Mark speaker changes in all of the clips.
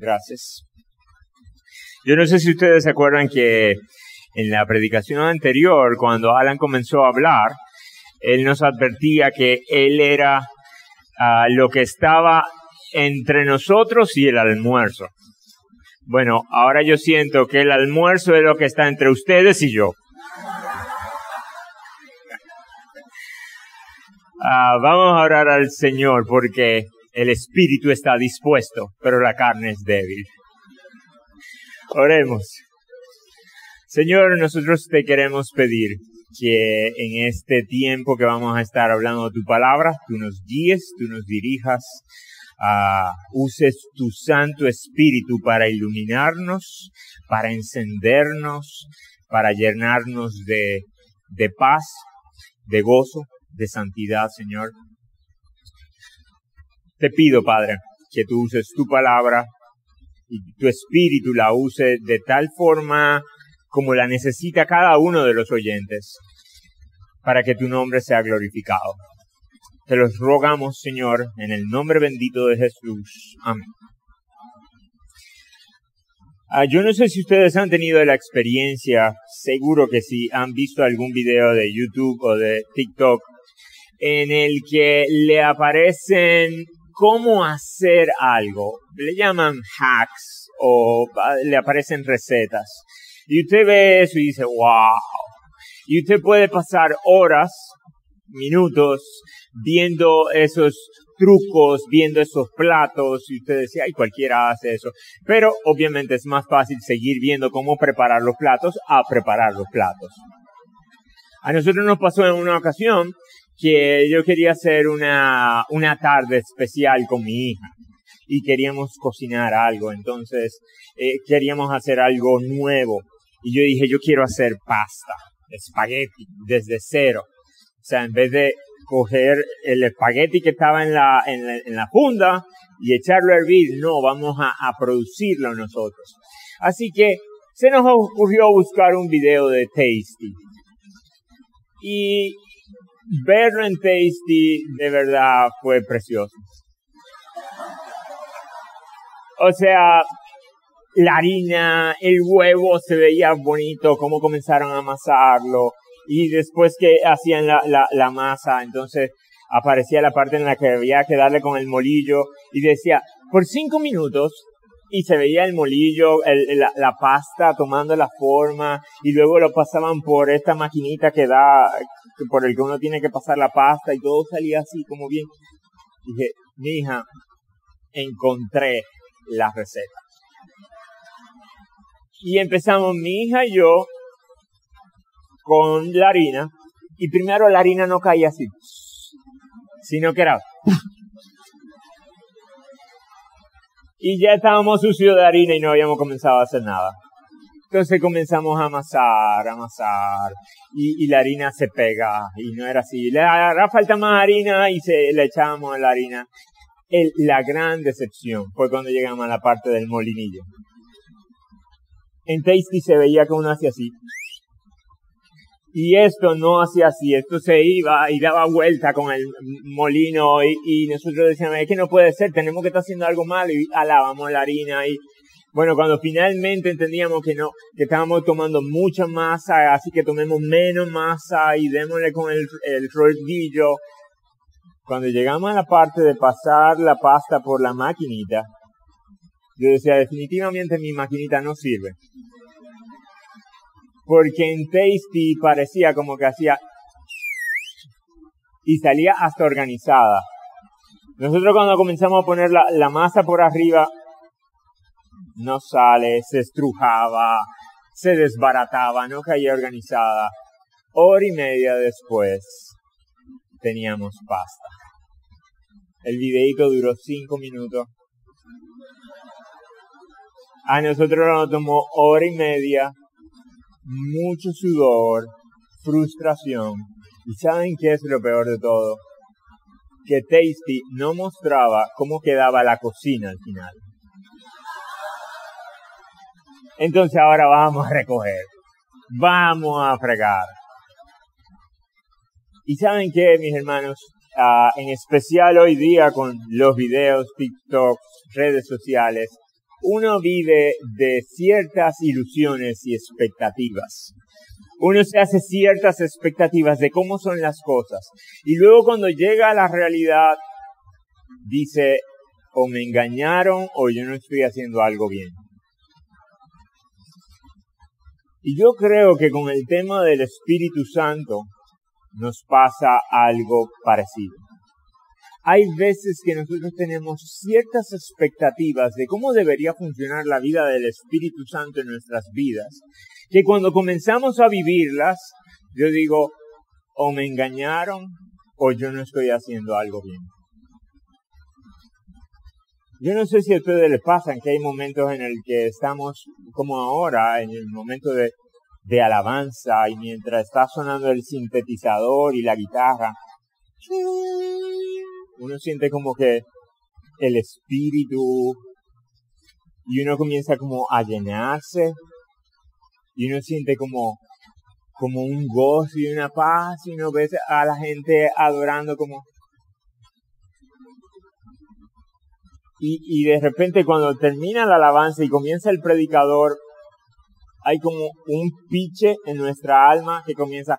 Speaker 1: Gracias. Yo no sé si ustedes se acuerdan que en la predicación anterior, cuando Alan comenzó a hablar, él nos advertía que él era ah, lo que estaba entre nosotros y el almuerzo. Bueno, ahora yo siento que el almuerzo es lo que está entre ustedes y yo. Ah, vamos a orar al Señor porque el espíritu está dispuesto, pero la carne es débil. Oremos. Señor, nosotros te queremos pedir que en este tiempo que vamos a estar hablando tu palabra, tú nos guíes, tú nos dirijas, uh, uses tu Santo Espíritu para iluminarnos, para encendernos, para llenarnos de, de paz, de gozo, de santidad, Señor. Te pido, Padre, que tú uses tu palabra y tu espíritu la use de tal forma como la necesita cada uno de los oyentes, para que tu nombre sea glorificado. Te los rogamos, Señor, en el nombre bendito de Jesús. Amén. Ah, yo no sé si ustedes han tenido la experiencia, seguro que sí, han visto algún video de YouTube o de TikTok en el que le aparecen cómo hacer algo. Le llaman hacks o le aparecen recetas. Y usted ve eso y dice, wow. Y usted puede pasar horas, minutos, viendo esos trucos, viendo esos platos, y usted decía, ay, cualquiera hace eso. Pero obviamente es más fácil seguir viendo cómo preparar los platos a preparar los platos. A nosotros nos pasó en una ocasión que yo quería hacer una, una tarde especial con mi hija y queríamos cocinar algo, entonces eh, queríamos hacer algo nuevo y yo dije yo quiero hacer pasta, espagueti desde cero, o sea en vez de coger el espagueti que estaba en la, en la, en la funda y echarlo a hervir, no, vamos a, a producirlo nosotros. Así que se nos ocurrió buscar un video de Tasty. Y verlo en Tasty de verdad fue precioso. O sea, la harina, el huevo se veía bonito, cómo comenzaron a amasarlo. Y después que hacían la, la, la masa, entonces aparecía la parte en la que había que darle con el molillo y decía, por cinco minutos y se veía el molillo, la, la, pasta tomando la forma y luego lo pasaban por esta maquinita que da, por el que uno tiene que pasar la pasta y todo salía así como bien. Dije, mi hija, encontré la receta. Y empezamos mi hija y yo con la harina y primero la harina no caía así, sino que era y ya estábamos sucios de harina y no habíamos comenzado a hacer nada. Entonces comenzamos a amasar, a amasar, y, la harina se pega, y no era así. Le hará falta más harina y se le echábamos la harina. La gran decepción fue cuando llegamos a la parte del molinillo. En Tasty se veía que uno hacía así, y esto no hacía así, esto se iba y daba vuelta con el molino y, y nosotros decíamos, es que no puede ser, tenemos que estar haciendo algo malo y alábamos la harina y bueno, cuando finalmente entendíamos que no, que estábamos tomando mucha masa, así que tomemos menos masa y démosle con el, el rodillo. Cuando llegamos a la parte de pasar la pasta por la maquinita, yo decía, definitivamente mi maquinita no sirve porque en Tasty parecía como que hacía y salía hasta organizada. Nosotros cuando comenzamos a poner la, masa por arriba, no sale, se estrujaba, se desbarataba, no caía organizada. Hora y media después teníamos pasta. El videito duró cinco minutos. A nosotros nos tomó hora y media mucho sudor, frustración. ¿Y saben qué es lo peor de todo? Que Tasty no mostraba cómo quedaba la cocina al final. Entonces ahora vamos a recoger. Vamos a fregar. ¿Y saben qué, mis hermanos? ah, en especial hoy día con los videos, TikTok, redes sociales, uno vive de ciertas ilusiones y expectativas. Uno se hace ciertas expectativas de cómo son las cosas. Y luego cuando llega a la realidad, dice, o me engañaron o yo no estoy haciendo algo bien. Y yo creo que con el tema del Espíritu Santo nos pasa algo parecido. Hay veces que nosotros tenemos ciertas expectativas de cómo debería funcionar la vida del Espíritu Santo en nuestras vidas, que cuando comenzamos a vivirlas, yo digo, o me engañaron o yo no estoy haciendo algo bien. Yo no sé si a ustedes les pasan que hay momentos en el que estamos como ahora, en el momento de alabanza y mientras está sonando el sintetizador y la guitarra, uno siente como que el espíritu y uno comienza como a llenarse y uno siente como como un gozo y una paz y uno ve a la gente adorando como Y, y de repente cuando termina la alabanza y comienza el predicador, hay como un piche en nuestra alma que comienza.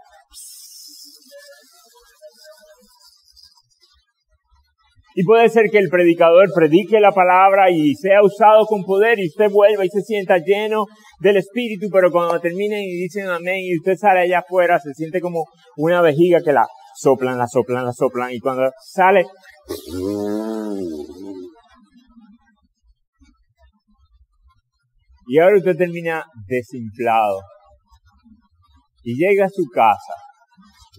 Speaker 1: Y puede ser que el predicador predique la palabra y sea usado con poder y usted vuelva y se sienta lleno del Espíritu, pero cuando terminen y dicen amén y usted sale allá afuera, se siente como una vejiga que la soplan, la soplan, la soplan y cuando sale Y ahora usted termina desinflado. Y llega a su casa.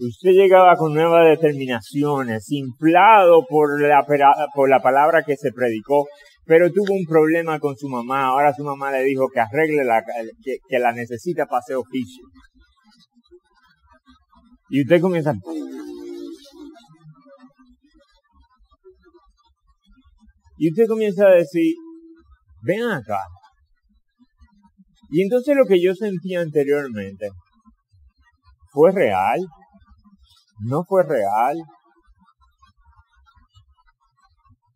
Speaker 1: Usted llegaba con nuevas determinaciones, inflado por la, por la palabra que se predicó, pero tuvo un problema con su mamá. Ahora su mamá le dijo que arregle la, que, que la necesita para hacer oficio. Y usted comienza. Y usted comienza a decir, ven acá, y entonces lo que yo sentía anteriormente, ¿fue real? ¿No fue real?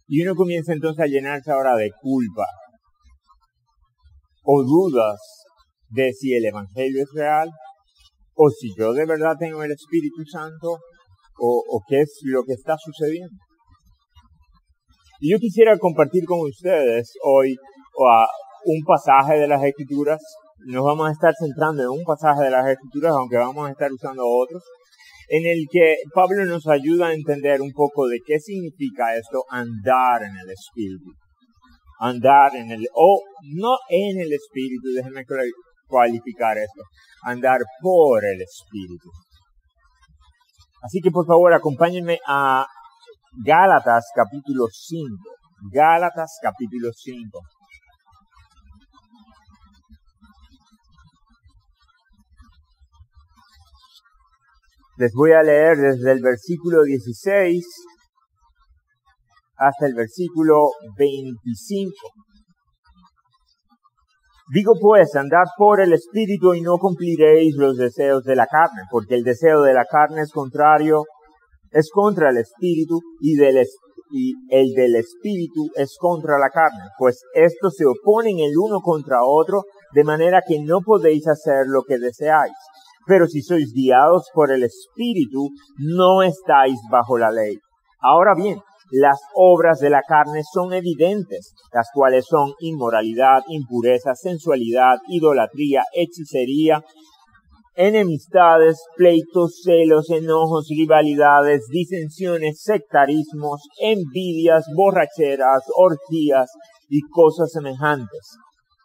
Speaker 1: Y uno comienza entonces a llenarse ahora de culpa o dudas de si el Evangelio es real o si yo de verdad tengo el Espíritu Santo o, qué es lo que está sucediendo. Y yo quisiera compartir con ustedes hoy un pasaje de las escrituras. Nos vamos a estar centrando en un pasaje de las escrituras, aunque vamos a estar usando otros, en el que Pablo nos ayuda a entender un poco de qué significa esto andar en el Espíritu. Andar en el, o no en el Espíritu, déjenme cualificar esto, andar por el Espíritu. Así que por favor acompáñenme a Gálatas capítulo 5. Gálatas capítulo 5. Les voy a leer desde el versículo 16 hasta el versículo 25. Digo pues, andad por el Espíritu y no cumpliréis los deseos de la carne, porque el deseo de la carne es contrario, es contra el Espíritu y, del, y el del Espíritu es contra la carne, pues estos se oponen el uno contra otro, de manera que no podéis hacer lo que deseáis. Pero si sois guiados por el Espíritu, no estáis bajo la ley. Ahora bien, las obras de la carne son evidentes, las cuales son inmoralidad, impureza, sensualidad, idolatría, hechicería, enemistades, pleitos, celos, enojos, rivalidades, disensiones, sectarismos, envidias, borracheras, orgías y cosas semejantes,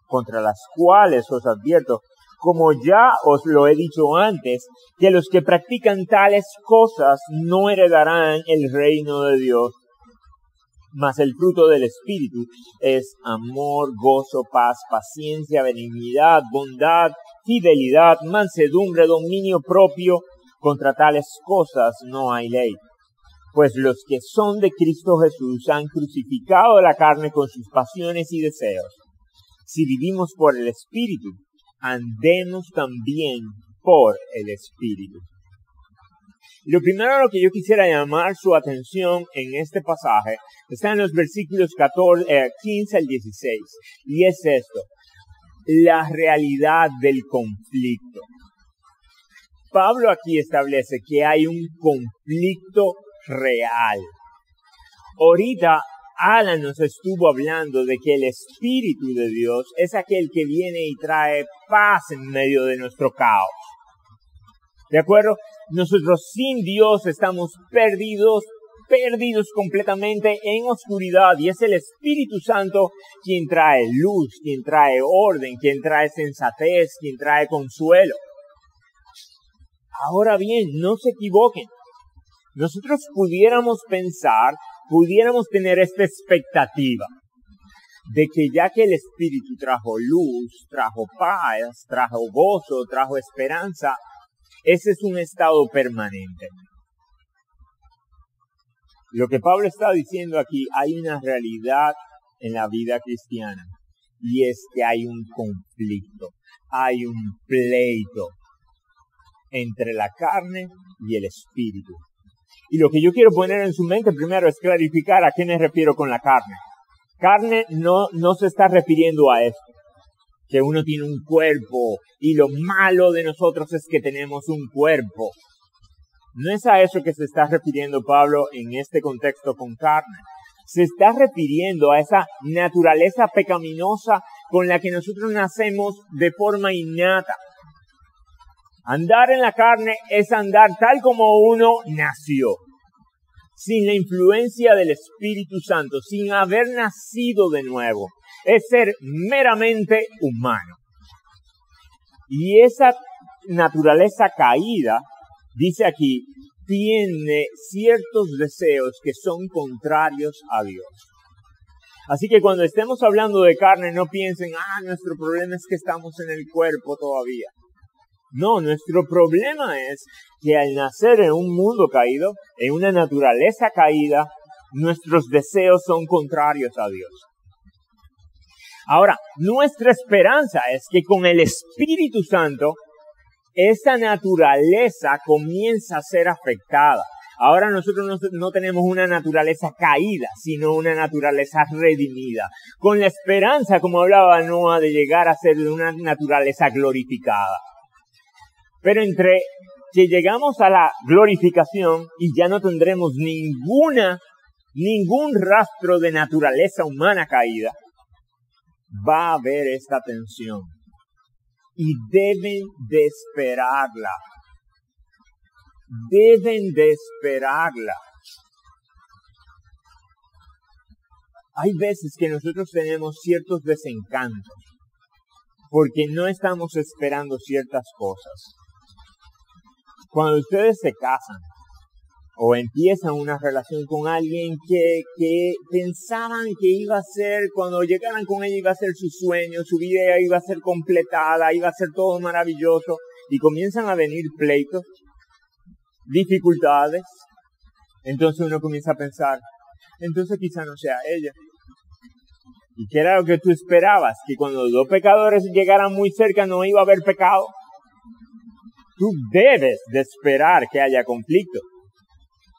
Speaker 1: contra las cuales os advierto como ya os lo he dicho antes, que los que practican tales cosas no heredarán el reino de Dios. Mas el fruto del Espíritu es amor, gozo, paz, paciencia, benignidad, bondad, fidelidad, mansedumbre, dominio propio. Contra tales cosas no hay ley. Pues los que son de Cristo Jesús han crucificado la carne con sus pasiones y deseos. Si vivimos por el Espíritu, andemos también por el Espíritu. Lo primero a lo que yo quisiera llamar su atención en este pasaje está en los versículos 14, 15 al 16. Y es esto, la realidad del conflicto. Pablo aquí establece que hay un conflicto real. Ahorita Alan nos estuvo hablando de que el Espíritu de Dios es aquel que viene y trae paz en medio de nuestro caos. ¿De acuerdo? Nosotros sin Dios estamos perdidos, perdidos completamente en oscuridad y es el Espíritu Santo quien trae luz, quien trae orden, quien trae sensatez, quien trae consuelo. Ahora bien, no se equivoquen. Nosotros pudiéramos pensar, pudiéramos tener esta expectativa de que ya que el Espíritu trajo luz, trajo paz, trajo gozo, trajo esperanza, ese es un estado permanente. Lo que Pablo está diciendo aquí, hay una realidad en la vida cristiana y es que hay un conflicto, hay un pleito entre la carne y el espíritu. Y lo que yo quiero poner en su mente primero es clarificar a qué me refiero con la carne. Carne no, no se está refiriendo a esto, que uno tiene un cuerpo y lo malo de nosotros es que tenemos un cuerpo. No es a eso que se está refiriendo Pablo en este contexto con carne. Se está refiriendo a esa naturaleza pecaminosa con la que nosotros nacemos de forma innata. Andar en la carne es andar tal como uno nació, sin la influencia del Espíritu Santo, sin haber nacido de nuevo. Es ser meramente humano. Y esa naturaleza caída, dice aquí, tiene ciertos deseos que son contrarios a Dios. Así que cuando estemos hablando de carne, no piensen, ah, nuestro problema es que estamos en el cuerpo todavía. No, nuestro problema es que al nacer en un mundo caído, en una naturaleza caída, nuestros deseos son contrarios a Dios. Ahora, nuestra esperanza es que con el Espíritu Santo, esa naturaleza comienza a ser afectada. Ahora nosotros no, tenemos una naturaleza caída, sino una naturaleza redimida. Con la esperanza, como hablaba Noah, de llegar a ser una naturaleza glorificada. Pero entre que llegamos a la glorificación y ya no tendremos ninguna, ningún rastro de naturaleza humana caída, va a haber esta tensión. Y deben de esperarla. Deben de esperarla. Hay veces que nosotros tenemos ciertos desencantos porque no estamos esperando ciertas cosas. Cuando ustedes se casan o empiezan una relación con alguien que, que pensaban que iba a ser, cuando llegaran con ella iba a ser su sueño, su vida iba a ser completada, iba a ser todo maravilloso, y comienzan a venir pleitos, dificultades, entonces uno comienza a pensar, entonces quizá no sea ella. ¿Y qué era lo que tú esperabas? Que cuando dos pecadores llegaran muy cerca no iba a haber pecado. Tú debes de esperar que haya conflicto.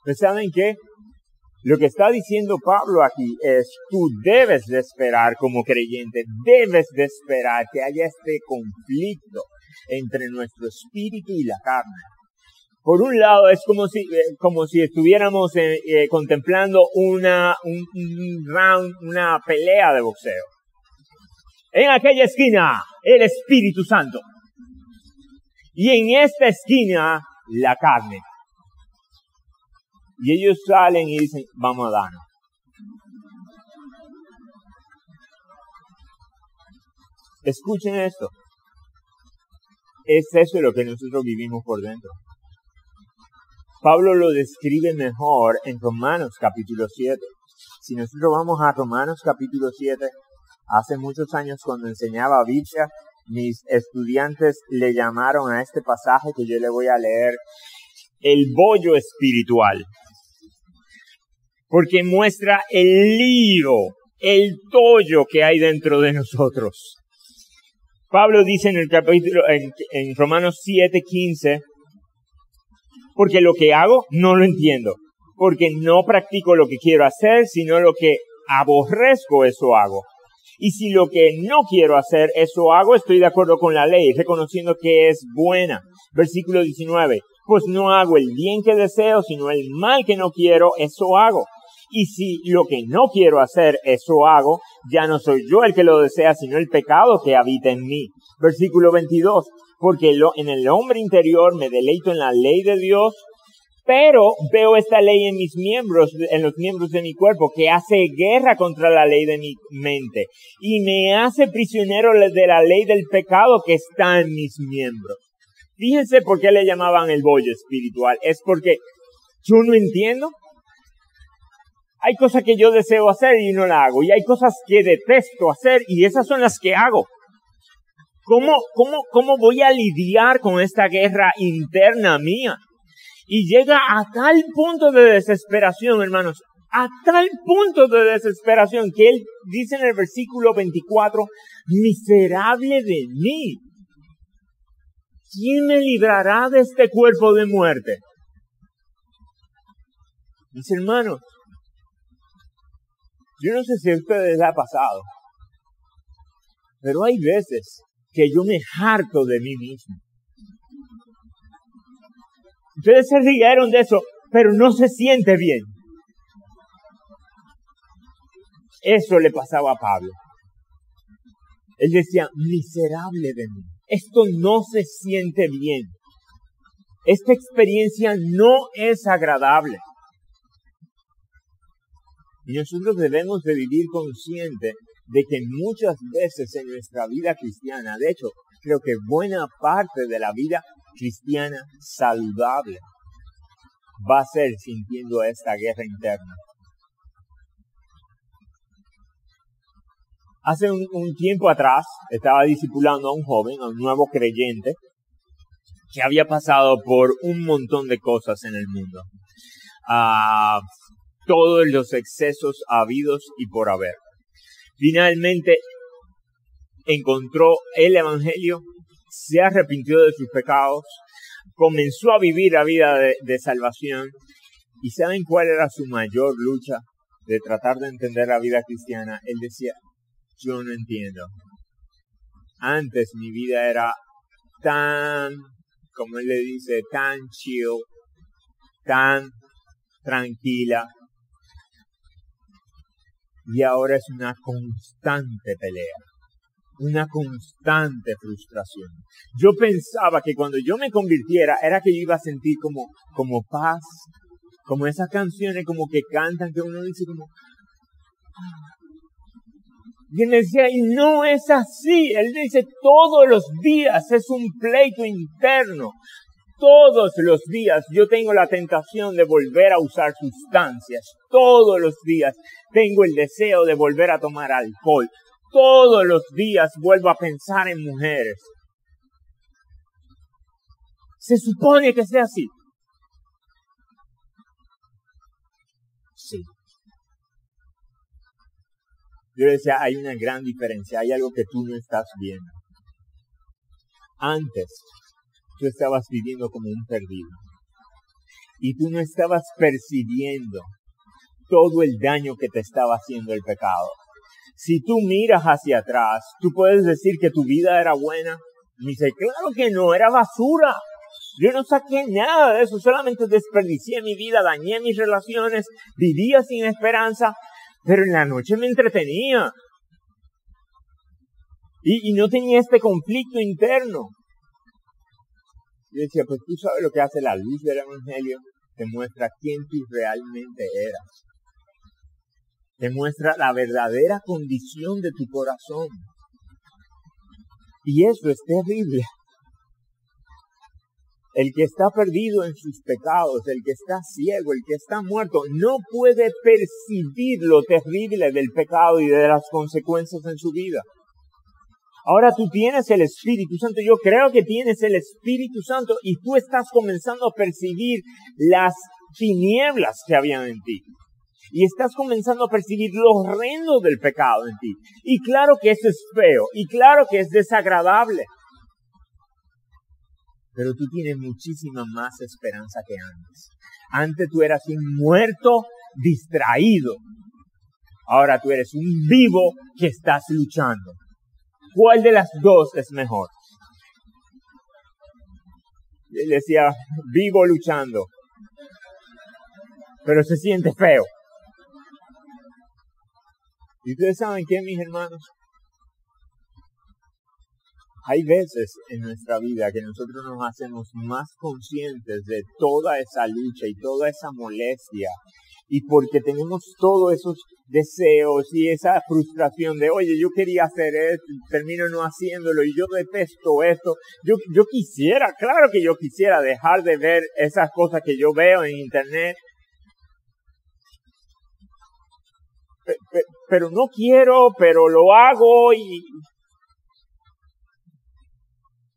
Speaker 1: Pero ¿saben qué? Lo que está diciendo Pablo aquí es, tú debes de esperar como creyente, debes de esperar que haya este conflicto entre nuestro espíritu y la carne. Por un lado, es como si, eh, como si estuviéramos eh, eh, contemplando una, un, un round, una pelea de boxeo. En aquella esquina, el Espíritu Santo. Y en esta esquina, la carne. Y ellos salen y dicen, vamos a darnos. Escuchen esto. Es eso lo que nosotros vivimos por dentro. Pablo lo describe mejor en Romanos capítulo 7. Si nosotros vamos a Romanos capítulo 7, hace muchos años cuando enseñaba Biblia, mis estudiantes le llamaron a este pasaje que yo le voy a leer el bollo espiritual. Porque muestra el lío, el tollo que hay dentro de nosotros. Pablo dice en el capítulo, en, en Romanos 7:15, Porque lo que hago no lo entiendo. Porque no practico lo que quiero hacer, sino lo que aborrezco, eso hago. Y si lo que no quiero hacer, eso hago, estoy de acuerdo con la ley, reconociendo que es buena. Versículo 19. Pues no hago el bien que deseo, sino el mal que no quiero, eso hago. Y si lo que no quiero hacer, eso hago, ya no soy yo el que lo desea, sino el pecado que habita en mí. Versículo 22. Porque en el hombre interior me deleito en la ley de Dios, pero veo esta ley en mis miembros, en los miembros de mi cuerpo, que hace guerra contra la ley de mi mente y me hace prisionero de la ley del pecado que está en mis miembros. Fíjense por qué le llamaban el bollo espiritual. Es porque yo no entiendo hay cosas que yo deseo hacer y no la hago. Y hay cosas que detesto hacer y esas son las que hago. ¿Cómo, cómo, cómo voy a lidiar con esta guerra interna mía? Y llega a tal punto de desesperación, hermanos, a tal punto de desesperación que él dice en el versículo 24, miserable de mí. ¿Quién me librará de este cuerpo de muerte? Mis hermanos, yo no sé si a ustedes les ha pasado, pero hay veces que yo me harto de mí mismo. Ustedes se rieron de eso, pero no se siente bien. Eso le pasaba a Pablo. Él decía, miserable de mí. Esto no se siente bien. Esta experiencia no es agradable. Y nosotros debemos de vivir consciente de que muchas veces en nuestra vida cristiana, de hecho, creo que buena parte de la vida cristiana saludable va a ser sintiendo esta guerra interna. Hace un, tiempo atrás estaba discipulando a un joven, a un nuevo creyente, que había pasado por un montón de cosas en el mundo. Ah, todos los excesos habidos y por haber. Finalmente encontró el Evangelio, se arrepintió de sus pecados, comenzó a vivir la vida de, de salvación y ¿saben cuál era su mayor lucha de tratar de entender la vida cristiana? Él decía, yo no entiendo. Antes mi vida era tan, como él le dice, tan chill, tan tranquila, y ahora es una constante pelea, una constante frustración. Yo pensaba que cuando yo me convirtiera era que yo iba a sentir como, como paz, como esas canciones como que cantan, que uno dice como... Ah". Y él decía, y no es así. Él dice, todos los días es un pleito interno todos los días yo tengo la tentación de volver a usar sustancias. Todos los días tengo el deseo de volver a tomar alcohol. Todos los días vuelvo a pensar en mujeres. Se supone que sea así. Sí. Yo decía, hay una gran diferencia, hay algo que tú no estás viendo. Antes, tú estabas viviendo como un perdido. Y tú no estabas percibiendo todo el daño que te estaba haciendo el pecado. Si tú miras hacia atrás, tú puedes decir que tu vida era buena. Dice, claro que no, era basura. Yo no saqué nada de eso, solamente desperdicié mi vida, dañé mis relaciones, vivía sin esperanza, pero en la noche me entretenía. Y, y no tenía este conflicto interno. Yo decía, pues tú sabes lo que hace la luz del Evangelio, te muestra quién tú realmente eras. Te muestra la verdadera condición de tu corazón. Y eso es terrible. El que está perdido en sus pecados, el que está ciego, el que está muerto, no puede percibir lo terrible del pecado y de las consecuencias en su vida. Ahora tú tienes el Espíritu Santo, yo creo que tienes el Espíritu Santo y tú estás comenzando a percibir las tinieblas que habían en ti. Y estás comenzando a percibir lo horrendo del pecado en ti. Y claro que eso es feo, y claro que es desagradable. pero tú tienes muchísima más esperanza que antes. Antes tú eras un muerto distraído. Ahora tú eres un vivo que estás luchando. ¿Cuál de las dos es mejor? Él decía, vivo luchando. Pero se siente feo. Y ustedes saben qué, mis hermanos, hay veces en nuestra vida que nosotros nos hacemos más conscientes de toda esa lucha y toda esa molestia. Y porque tenemos todos esos deseos y esa frustración de, oye, yo quería hacer esto, termino no haciéndolo y yo detesto esto. Yo, yo quisiera, claro que yo quisiera dejar de ver esas cosas que yo veo en internet. Pero no quiero, pero lo hago y,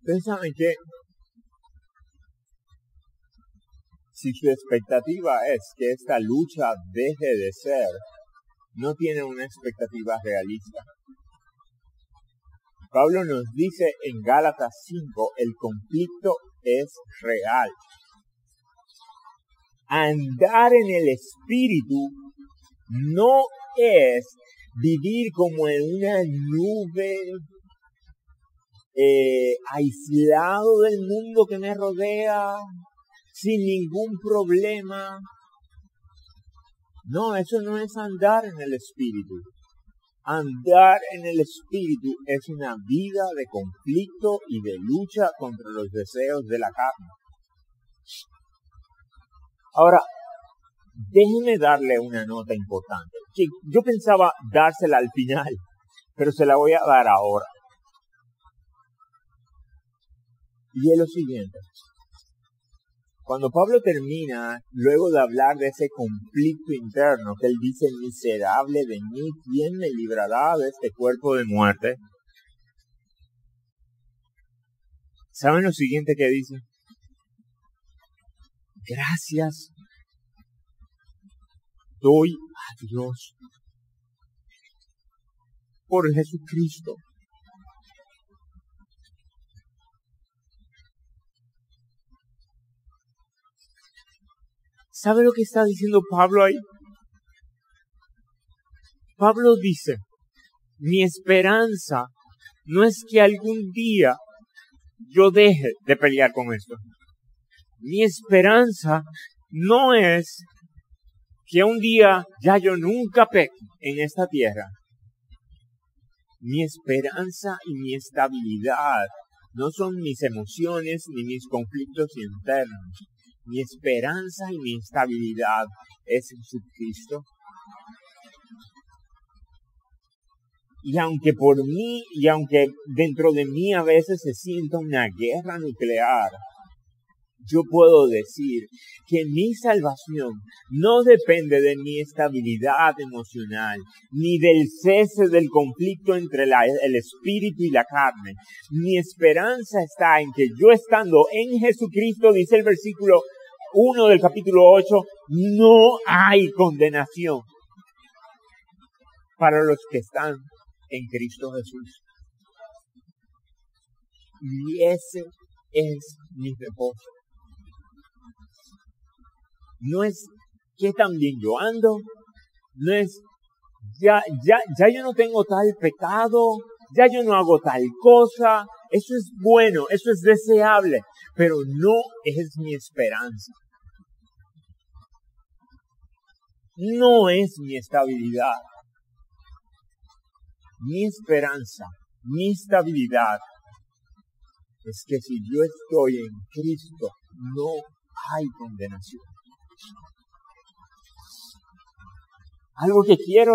Speaker 1: Ustedes saben que si su expectativa es que esta lucha deje de ser, no tiene una expectativa realista. Pablo nos dice en Gálatas 5, el conflicto es real. Andar en el espíritu no es vivir como en una nube eh, aislado del mundo que me rodea, sin ningún problema. No, eso no es andar en el Espíritu. Andar en el Espíritu es una vida de conflicto y de lucha contra los deseos de la carne. Ahora, déjenme darle una nota importante, que yo pensaba dársela al final, pero se la voy a dar ahora. Y es lo siguiente. Cuando Pablo termina, luego de hablar de ese conflicto interno, que él dice, miserable de mí, ¿quién me librará de este cuerpo de muerte? ¿Saben lo siguiente que dice? Gracias doy a Dios por Jesucristo ¿Sabe lo que está diciendo Pablo ahí? Pablo dice, mi esperanza no es que algún día yo deje de pelear con esto. Mi esperanza no es que un día ya yo nunca peque en esta tierra. Mi esperanza y mi estabilidad no son mis emociones ni mis conflictos internos mi esperanza y mi estabilidad es en Cristo. Y aunque por mí, y aunque dentro de mí a veces se sienta una guerra nuclear, yo puedo decir que mi salvación no depende de mi estabilidad emocional, ni del cese del conflicto entre el espíritu y la carne. Mi esperanza está en que yo estando en Jesucristo, dice el versículo 1 del capítulo 8, no hay condenación para los que están en Cristo Jesús. Y ese es mi reposo. No es que también yo ando, no es ya, ya, ya yo no tengo tal pecado, ya yo no hago tal cosa, eso es bueno, eso es deseable, pero no es mi esperanza. no es mi estabilidad. Mi esperanza, mi estabilidad es que si yo estoy en Cristo, no hay condenación. Algo que quiero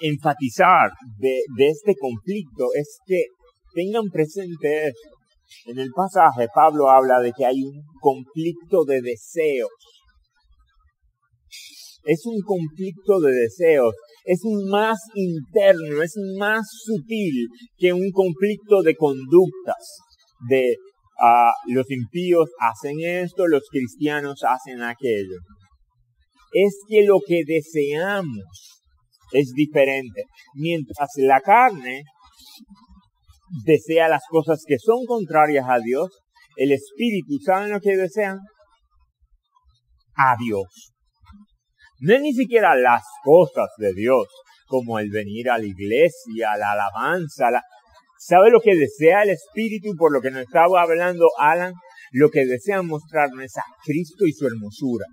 Speaker 1: enfatizar de, este conflicto es que tengan presente esto. En el pasaje Pablo habla de que hay un conflicto de deseos es un conflicto de deseos, es más interno, es más sutil que un conflicto de conductas, de ah, los impíos hacen esto, los cristianos hacen aquello. Es que lo que deseamos es diferente. Mientras la carne desea las cosas que son contrarias a Dios, el espíritu, ¿saben lo que desean? A Dios. No es ni siquiera las cosas de Dios, como el venir a la iglesia, la alabanza. La... ¿Sabe lo que desea el espíritu por lo que nos estaba hablando Alan? Lo que desea mostrarnos es a Cristo y su hermosura.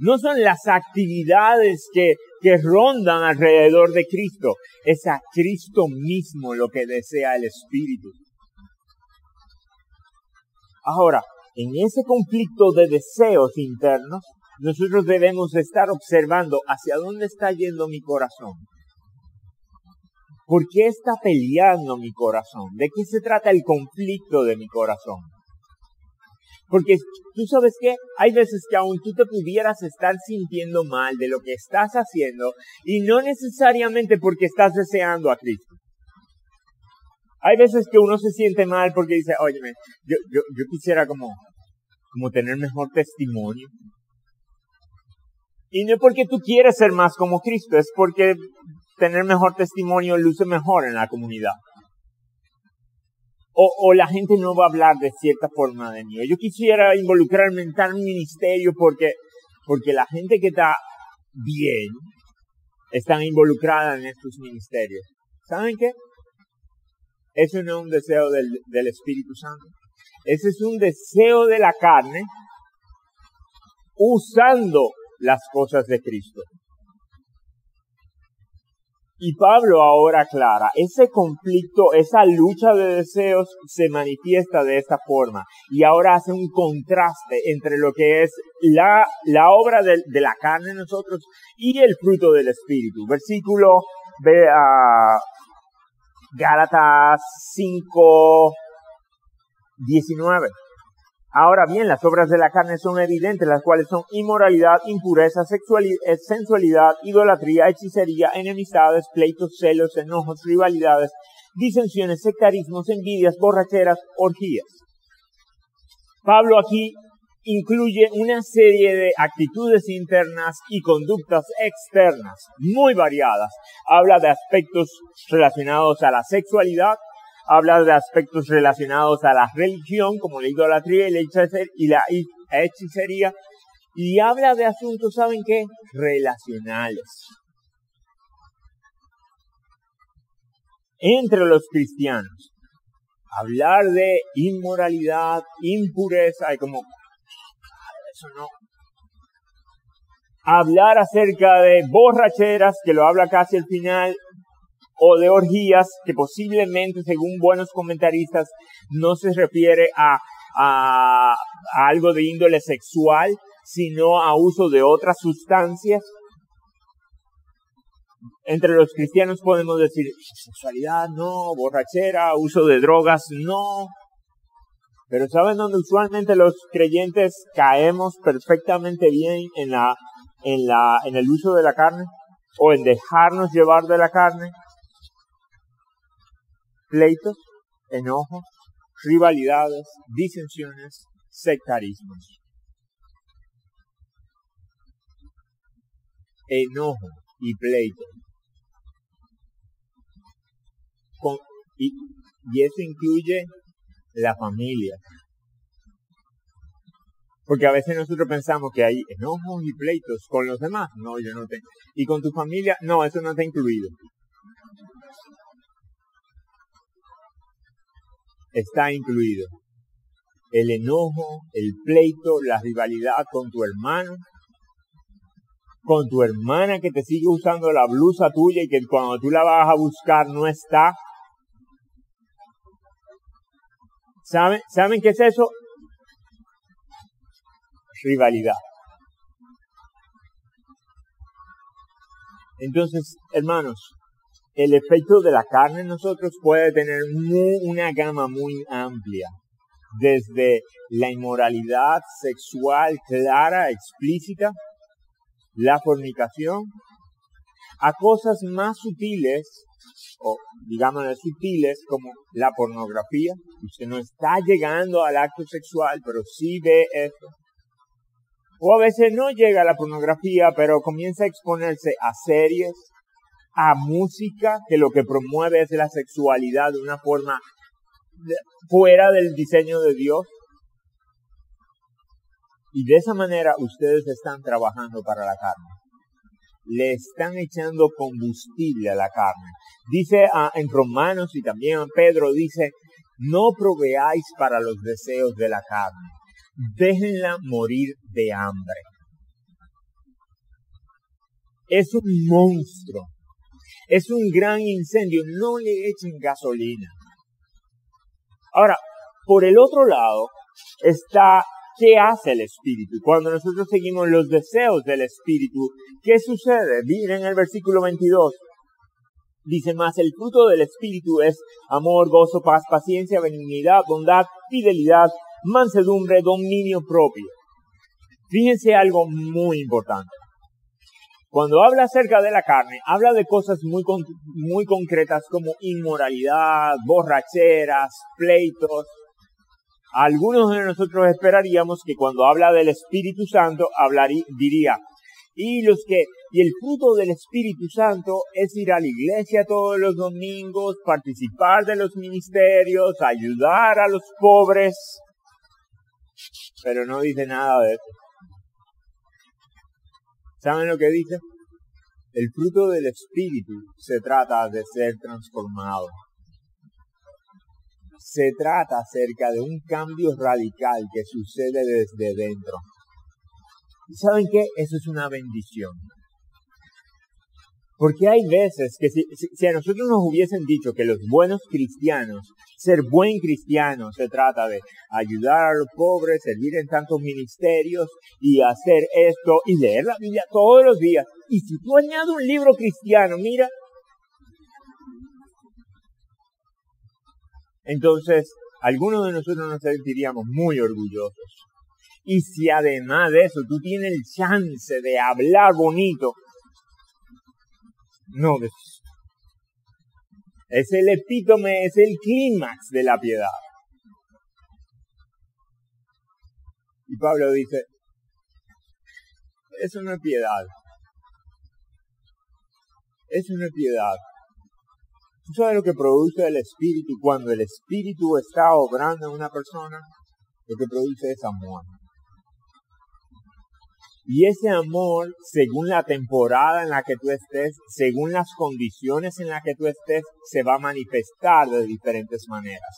Speaker 1: No son las actividades que, que rondan alrededor de Cristo, es a Cristo mismo lo que desea el Espíritu. Ahora, en ese conflicto de deseos internos, nosotros debemos estar observando hacia dónde está yendo mi corazón. ¿Por qué está peleando mi corazón? ¿De qué se trata el conflicto de mi corazón? Porque tú sabes que hay veces que aún tú te pudieras estar sintiendo mal de lo que estás haciendo y no necesariamente porque estás deseando a Cristo. Hay veces que uno se siente mal porque dice, oye, yo, yo, yo quisiera como, como tener mejor testimonio. Y no es porque tú quieres ser más como Cristo, es porque tener mejor testimonio luce mejor en la comunidad. O, la gente no va a hablar de cierta forma de mí. Yo quisiera involucrarme en tal ministerio porque, porque la gente que está bien están involucrada en estos ministerios. ¿Saben qué? Eso no es un deseo del, del Espíritu Santo. Ese es un deseo de la carne usando las cosas de Cristo. Y Pablo ahora aclara, ese conflicto, esa lucha de deseos se manifiesta de esta forma y ahora hace un contraste entre lo que es la, la obra de, de la carne en nosotros y el fruto del Espíritu. Versículo ve a Gálatas 5, 19. Ahora bien, las obras de la carne son evidentes, las cuales son inmoralidad, impureza, eh, sensualidad, idolatría, hechicería, enemistades, pleitos, celos, enojos, rivalidades, disensiones, sectarismos, envidias, borracheras, orgías. Pablo aquí incluye una serie de actitudes internas y conductas externas muy variadas. Habla de aspectos relacionados a la sexualidad, habla de aspectos relacionados a la religión, como la idolatría y la hechicería, y habla de asuntos, ¿saben qué? Relacionales. Entre los cristianos. Hablar de inmoralidad, impureza, y como, eso no. Hablar acerca de borracheras, que lo habla casi al final, o de orgías que posiblemente, según buenos comentaristas, no se refiere a, a, algo de índole sexual, sino a uso de otras sustancias. Entre los cristianos podemos decir sexualidad no, borrachera, uso de drogas no. Pero ¿saben dónde usualmente los creyentes caemos perfectamente bien en la, en la, en el uso de la carne? O en dejarnos llevar de la carne? Pleitos, enojos, rivalidades, disensiones, sectarismos. Enojo y pleito. y, y eso incluye la familia. Porque a veces nosotros pensamos que hay enojos y pleitos con los demás. No, yo no tengo. Y con tu familia, no, eso no está incluido. Está incluido. El enojo, el pleito, la rivalidad con tu hermano, con tu hermana que te sigue usando la blusa tuya y que cuando tú la vas a buscar no está. ¿Saben, ¿Saben qué es eso? Rivalidad. Entonces, hermanos, el efecto de la carne en nosotros puede tener una gama muy amplia, desde la inmoralidad sexual clara, explícita, la fornicación, a cosas más sutiles, o digamos sutiles, como la pornografía. Usted no está llegando al acto sexual, pero sí ve eso. O a veces no llega a la pornografía, pero comienza a exponerse a series, a música que lo que promueve es la sexualidad de una forma fuera del diseño de Dios. Y de esa manera ustedes están trabajando para la carne. Le están echando combustible a la carne. Dice ah, en Romanos y también en Pedro dice, no proveáis para los deseos de la carne. Déjenla morir de hambre. Es un monstruo. Es un gran incendio. No le echen gasolina. Ahora, por el otro lado está ¿qué hace el Espíritu? Cuando nosotros seguimos los deseos del Espíritu, ¿qué sucede? Miren el versículo 22. Dice más, el fruto del Espíritu es amor, gozo, paz, paciencia, benignidad, bondad, fidelidad, mansedumbre, dominio propio. Fíjense algo muy importante. Cuando habla acerca de la carne, habla de cosas muy, muy concretas como inmoralidad, borracheras, pleitos. Algunos de nosotros esperaríamos que cuando habla del Espíritu Santo, hablaría, diría, y los que, y el fruto del Espíritu Santo es ir a la iglesia todos los domingos, participar de los ministerios, ayudar a los pobres. Pero no dice nada de eso. ¿Saben lo que dice? El fruto del Espíritu se trata de ser transformado. Se trata acerca de un cambio radical que sucede desde dentro. ¿Y saben qué? Eso es una bendición. Porque hay veces que si, si, a nosotros nos hubiesen dicho que los buenos cristianos, ser buen cristiano se trata de ayudar a los pobres, servir en tantos ministerios y hacer esto y leer la Biblia todos los días. Y si tú añades un libro cristiano, mira, entonces algunos de nosotros nos sentiríamos muy orgullosos. Y si además de eso tú tienes el chance de hablar bonito, no, es el epítome, es el clímax de la piedad. Y Pablo dice, eso no es piedad. Eso no es piedad. ¿Tú sabes lo que produce el espíritu cuando el espíritu está obrando en una persona? Lo que produce es amor. Y ese amor, según la temporada en la que tú estés, según las condiciones en las que tú estés, se va a manifestar de diferentes maneras.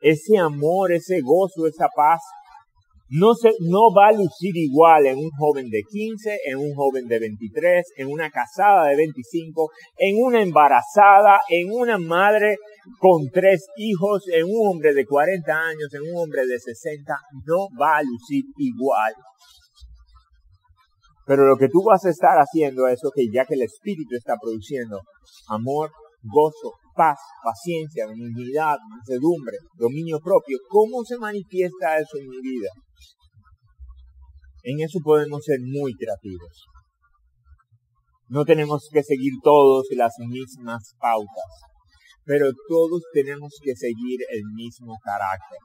Speaker 1: Ese amor, ese gozo, esa paz, no, se, no va a lucir igual en un joven de 15, en un joven de 23, en una casada de 25, en una embarazada, en una madre con tres hijos, en un hombre de 40 años, en un hombre de 60, no va a lucir igual. Pero lo que tú vas a estar haciendo es, que ya que el Espíritu está produciendo amor, gozo, paz, paciencia, benignidad, mansedumbre, dominio propio, ¿cómo se manifiesta eso en mi vida? En eso podemos ser muy creativos. No tenemos que seguir todos las mismas pautas, pero todos tenemos que seguir el mismo carácter.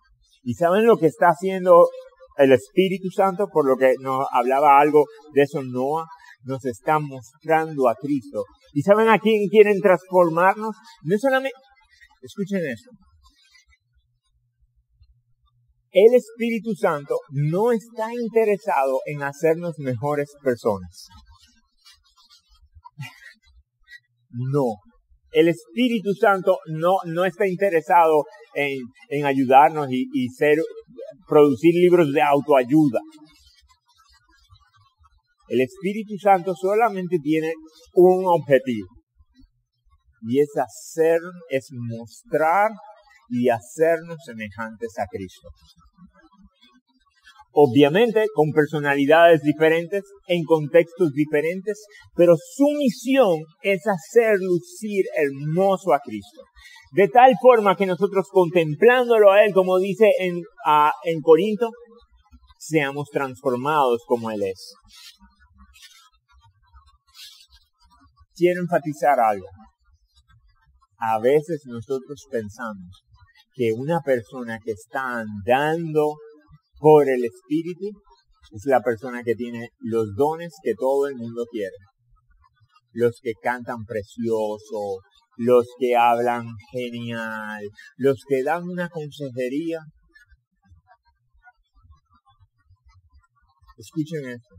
Speaker 1: ¿Y saben lo que está haciendo el Espíritu Santo, por lo que nos hablaba algo de eso Noah, nos está mostrando a Cristo. ¿Y saben a quién quieren transformarnos? No solamente, escuchen eso. El Espíritu Santo no está interesado en hacernos mejores personas. No. El Espíritu Santo no, no está interesado en, en ayudarnos y, y ser producir libros de autoayuda. El Espíritu Santo solamente tiene un objetivo y es hacer, es mostrar y hacernos semejantes a Cristo. Obviamente con personalidades diferentes, en contextos diferentes, pero su misión es hacer lucir hermoso a Cristo. De tal forma que nosotros contemplándolo a Él, como dice en, en Corinto, seamos transformados como Él es. Quiero enfatizar algo. A veces nosotros pensamos que una persona que está andando por el Espíritu es la persona que tiene los dones que todo el mundo quiere. Los que cantan precioso, los que hablan genial, los que dan una consejería. Escuchen esto.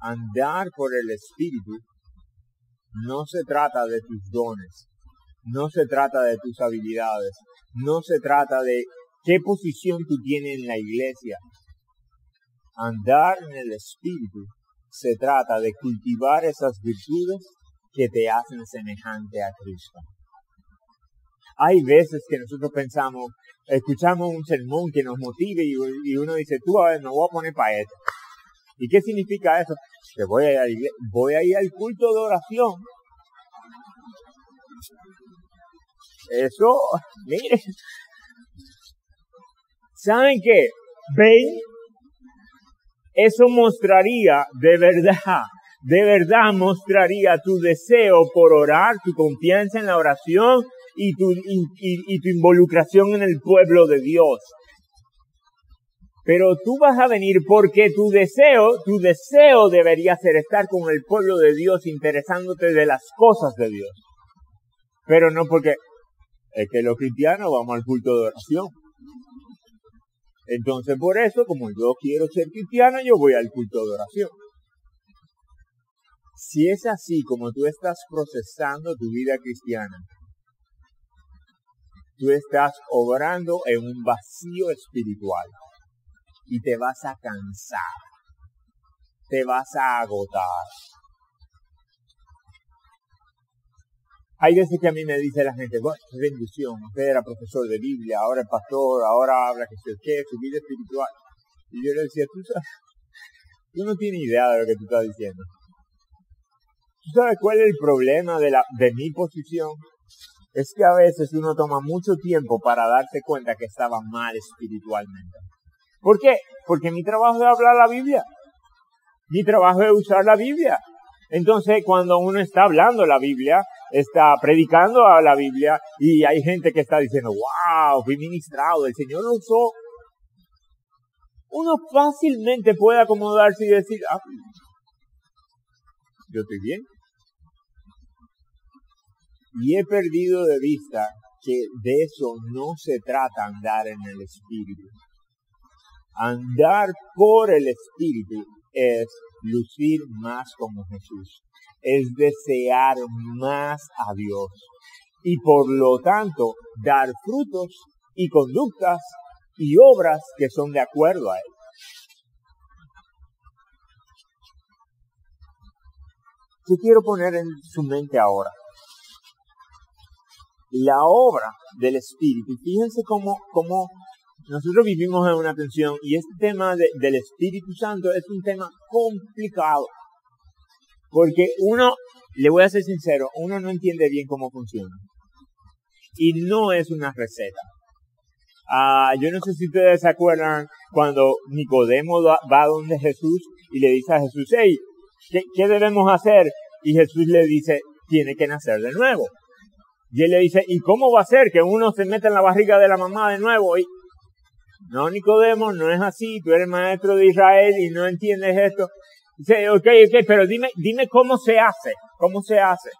Speaker 1: Andar por el Espíritu no se trata de tus dones, no se trata de tus habilidades, no se trata de qué posición tú tienes en la iglesia. Andar en el Espíritu se trata de cultivar esas virtudes que te hacen semejante a Cristo. Hay veces que nosotros pensamos, escuchamos un sermón que nos motive y, uno dice, tú a ver, me voy a poner para esto. ¿Y qué significa eso? Que voy a, ir, voy a ir al culto de oración. Eso, mire. ¿Saben qué? Ven eso mostraría de verdad, de verdad mostraría tu deseo por orar, tu confianza en la oración y tu, y, tu involucración en el pueblo de Dios. Pero tú vas a venir porque tu deseo, tu deseo debería ser estar con el pueblo de Dios interesándote de las cosas de Dios. Pero no porque es que los cristianos vamos al culto de oración. Entonces por eso, como yo quiero ser cristiana, yo voy al culto de oración. Si es así como tú estás procesando tu vida cristiana, tú estás obrando en un vacío espiritual y te vas a cansar, te vas a agotar, Hay veces que a mí me dice la gente, bueno, qué bendición, usted era profesor de Biblia, ahora es pastor, ahora habla que se qué, su vida espiritual. Y yo le decía, tú sabes, tú no tienes idea de lo que tú estás diciendo. ¿Tú sabes cuál es el problema de, la, de mi posición? Es que a veces uno toma mucho tiempo para darse cuenta que estaba mal espiritualmente. ¿Por qué? Porque mi trabajo es hablar la Biblia. Mi trabajo es usar la Biblia. Entonces, cuando uno está hablando la Biblia, está predicando a la Biblia y hay gente que está diciendo, wow, fui ministrado, el Señor lo usó. Uno fácilmente puede acomodarse y decir, ah, yo estoy bien. Y he perdido de vista que de eso no se trata andar en el Espíritu. Andar por el Espíritu es lucir más como Jesús es desear más a Dios y por lo tanto dar frutos y conductas y obras que son de acuerdo a Él. ¿Qué quiero poner en su mente ahora? La obra del Espíritu. Fíjense cómo, cómo nosotros vivimos en una tensión y este tema del Espíritu Santo es un tema complicado. Porque uno, le voy a ser sincero, uno no entiende bien cómo funciona. Y no es una receta. Ah, yo no sé si ustedes se acuerdan cuando Nicodemo va donde Jesús y le dice a Jesús, hey, ¿qué, debemos hacer? Y Jesús le dice, tiene que nacer de nuevo. Y él le dice, ¿y cómo va a ser que uno se meta en la barriga de la mamá de nuevo? Y, no, Nicodemo, no es así, tú eres maestro de Israel y no entiendes esto. Dice, ok, ok, pero dime, dime cómo se hace, cómo se hace.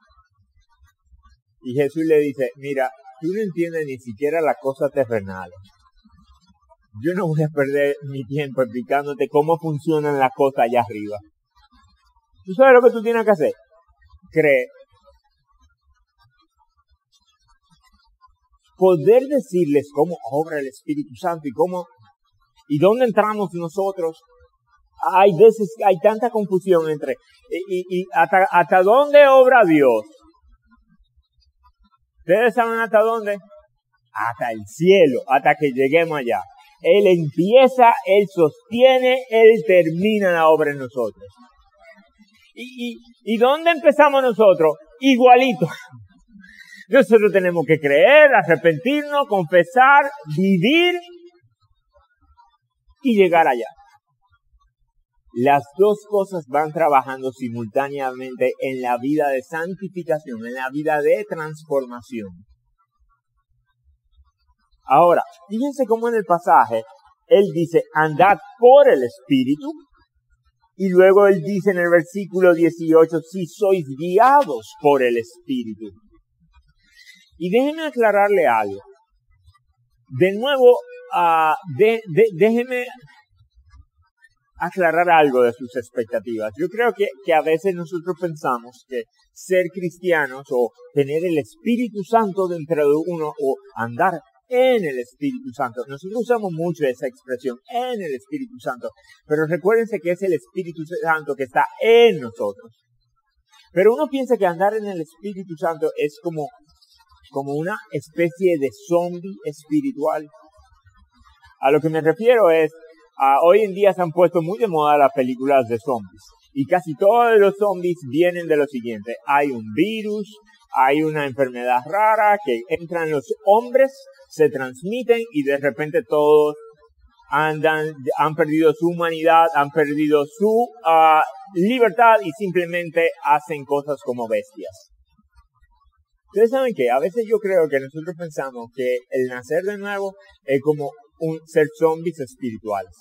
Speaker 1: Y Jesús le dice, mira, tú no entiendes ni siquiera la cosa terrenal. Yo no voy a perder mi tiempo explicándote cómo funcionan las cosas allá arriba. ¿Tú sabes lo que tú tienes que hacer? Cree. Poder decirles cómo obra el Espíritu Santo y cómo y dónde entramos nosotros hay veces, hay tanta confusión entre, y, hasta, dónde obra Dios. ¿Ustedes saben hasta dónde? Hasta el cielo, hasta que lleguemos allá. Él empieza, Él sostiene, Él termina la obra en nosotros. ¿Y, y, y dónde empezamos nosotros? Igualito. Nosotros tenemos que creer, arrepentirnos, confesar, vivir y llegar allá. Las dos cosas van trabajando simultáneamente en la vida de santificación, en la vida de transformación. Ahora, fíjense cómo en el pasaje él dice, andad por el Espíritu, y luego él dice en el versículo 18, si sois guiados por el Espíritu. Y déjeme aclararle algo. De nuevo, uh, de, déjeme aclarar algo de sus expectativas. Yo creo que, que a veces nosotros pensamos que ser cristianos o tener el Espíritu Santo dentro de uno o andar en el Espíritu Santo. Nosotros usamos mucho esa expresión, en el Espíritu Santo. Pero recuérdense que es el Espíritu Santo que está en nosotros. Pero uno piensa que andar en el Espíritu Santo es como, como una especie de zombie espiritual. A lo que me refiero es, hoy en día se han puesto muy de moda las películas de zombies. Y casi todos los zombies vienen de lo siguiente. Hay un virus, hay una enfermedad rara que entran los hombres, se transmiten y de repente todos andan, han perdido su humanidad, han perdido su ah, libertad y simplemente hacen cosas como bestias. Ustedes saben que a veces yo creo que nosotros pensamos que el nacer de nuevo es como un ser zombies espirituales.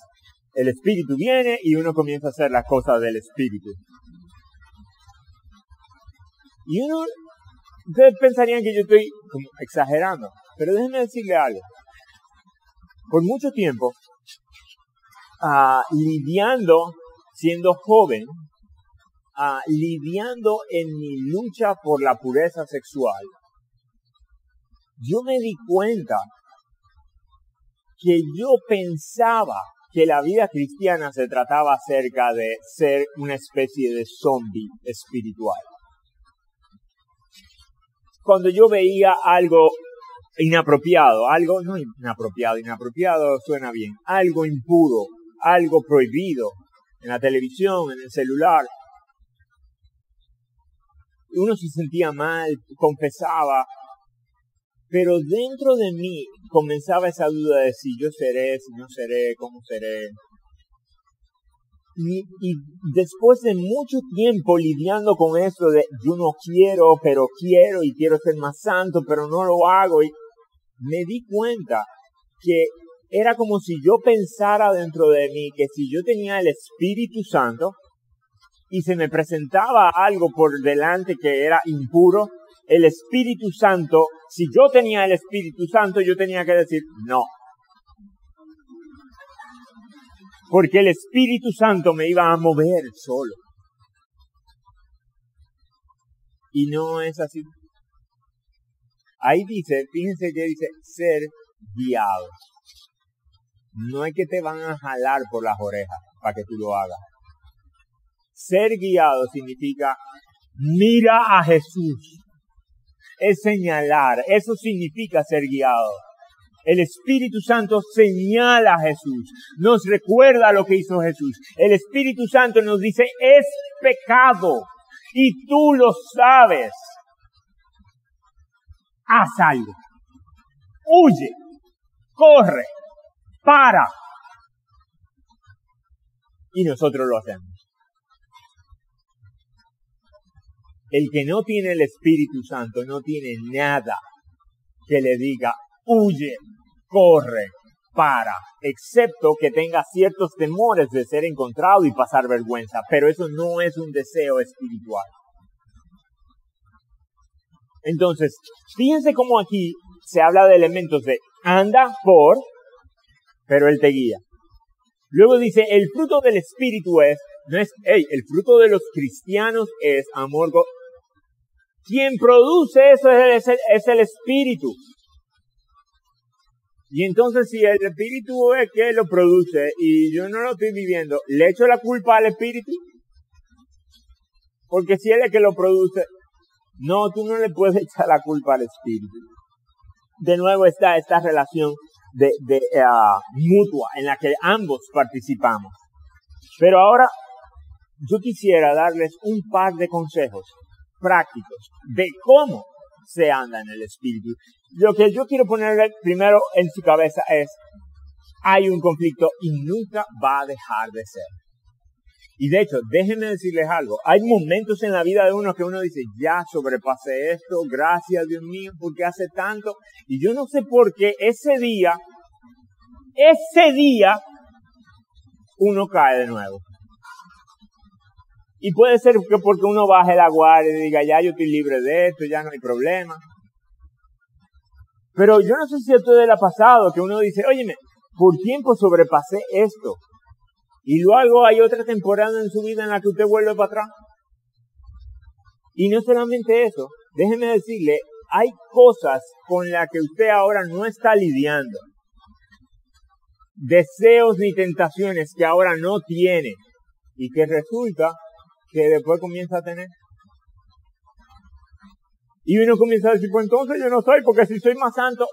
Speaker 1: El espíritu viene y uno comienza a hacer las cosas del espíritu. Y uno, ustedes pensarían que yo estoy como exagerando, pero déjenme decirle algo. Por mucho tiempo, uh, lidiando, siendo joven, uh, lidiando en mi lucha por la pureza sexual, yo me di cuenta que yo pensaba que la vida cristiana se trataba acerca de ser una especie de zombie espiritual. Cuando yo veía algo inapropiado, algo, no inapropiado, inapropiado suena bien, algo impuro, algo prohibido en la televisión, en el celular, uno se sentía mal, confesaba, pero dentro de mí comenzaba esa duda de si yo seré, si no seré, cómo seré. Y, después de mucho tiempo lidiando con eso de yo no quiero, pero quiero y quiero ser más santo, pero no lo hago, me di cuenta que era como si yo pensara dentro de mí que si yo tenía el Espíritu Santo y se me presentaba algo por delante que era impuro, el Espíritu Santo, si yo tenía el Espíritu Santo, yo tenía que decir no. Porque el Espíritu Santo me iba a mover solo. Y no es así. Ahí dice, fíjense que dice ser guiado. No es que te van a jalar por las orejas para que tú lo hagas. Ser guiado significa mira a Jesús es señalar. Eso significa ser guiado. El Espíritu Santo señala a Jesús, nos recuerda lo que hizo Jesús. El Espíritu Santo nos dice, es pecado y tú lo sabes. Haz algo. Huye, corre, para. Y nosotros lo hacemos. El que no tiene el Espíritu Santo no tiene nada que le diga, huye, corre, para, excepto que tenga ciertos temores de ser encontrado y pasar vergüenza, pero eso no es un deseo espiritual. Entonces, fíjense cómo aquí se habla de elementos de anda por, pero él te guía. Luego dice, el fruto del espíritu es, no es, hey, el fruto de los cristianos es amor, quien produce eso es el, es el espíritu. Y entonces si el espíritu es que lo produce y yo no lo estoy viviendo, ¿le echo la culpa al espíritu? Porque si él es el que lo produce, no, tú no le puedes echar la culpa al espíritu. De nuevo está esta relación de, de uh, mutua en la que ambos participamos. Pero ahora yo quisiera darles un par de consejos prácticos de cómo se anda en el espíritu. Lo que yo quiero ponerle primero en su cabeza es, hay un conflicto y nunca va a dejar de ser. Y de hecho, déjenme decirles algo, hay momentos en la vida de uno que uno dice, ya sobrepasé esto, gracias Dios mío, porque hace tanto, y yo no sé por qué ese día, ese día, uno cae de nuevo. Y puede ser que porque uno baje la guardia y diga, ya yo estoy libre de esto, ya no hay problema. Pero yo no sé si a ustedes le ha pasado que uno dice, óyeme, por tiempo sobrepasé esto. Y luego hay otra temporada en su vida en la que usted vuelve para atrás. Y no solamente eso, déjeme decirle, hay cosas con las que usted ahora no está lidiando. Deseos ni tentaciones que ahora no tiene y que resulta que después comienza a tener. Y uno comienza a decir, pues entonces yo no soy, porque si soy más santo,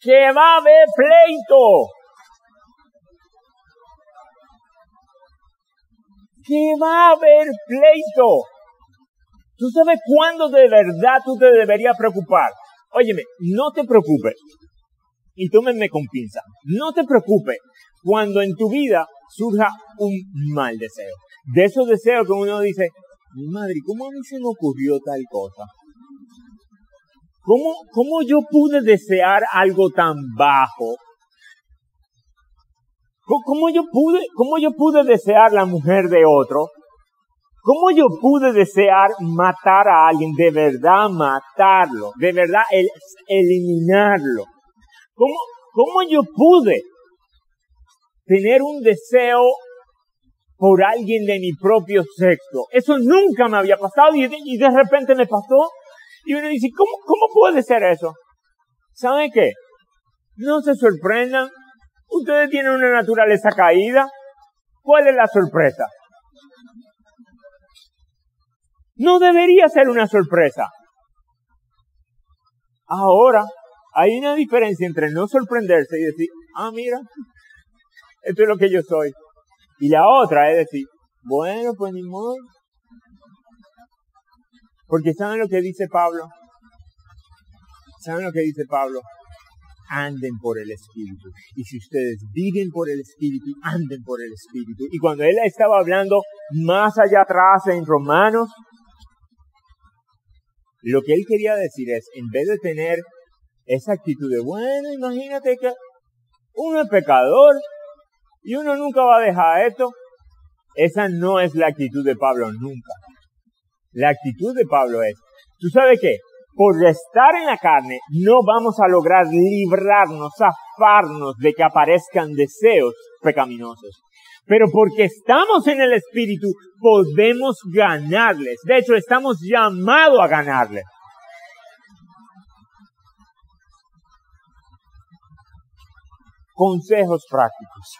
Speaker 1: que va a haber pleito. Que va a haber pleito. ¿Tú sabes cuándo de verdad tú te deberías preocupar? Óyeme, no te preocupes. Y tómenme con pinza. No te preocupes cuando en tu vida surja un mal deseo. De esos deseos que uno dice, mi madre, ¿cómo a mí se me ocurrió tal cosa? ¿Cómo, ¿Cómo yo pude desear algo tan bajo? ¿Cómo yo pude, cómo yo pude desear la mujer de otro? ¿Cómo yo pude desear matar a alguien? De verdad matarlo. De verdad el, eliminarlo. ¿Cómo, ¿Cómo yo pude tener un deseo por alguien de mi propio sexo? Eso nunca me había pasado y de, repente me pasó. Y uno dice, ¿cómo, ¿cómo puede ser eso? ¿Saben qué? No se sorprendan. Ustedes tienen una naturaleza caída. ¿Cuál es la sorpresa? No debería ser una sorpresa. Ahora, hay una diferencia entre no sorprenderse y decir, ah, mira, esto es lo que yo soy. Y la otra es decir, bueno, pues ni modo. Porque ¿saben lo que dice Pablo? ¿Saben lo que dice Pablo? Anden por el Espíritu. Y si ustedes viven por el Espíritu, anden por el Espíritu. Y cuando él estaba hablando más allá atrás en Romanos, lo que él quería decir es, en vez de tener esa actitud de, bueno, imagínate que uno es pecador y uno nunca va a dejar esto, esa no es la actitud de Pablo nunca. La actitud de Pablo es, ¿tú sabes qué? Por estar en la carne no vamos a lograr librarnos, zafarnos de que aparezcan deseos pecaminosos. Pero porque estamos en el Espíritu, podemos ganarles. De hecho, estamos llamados a ganarles. Consejos prácticos.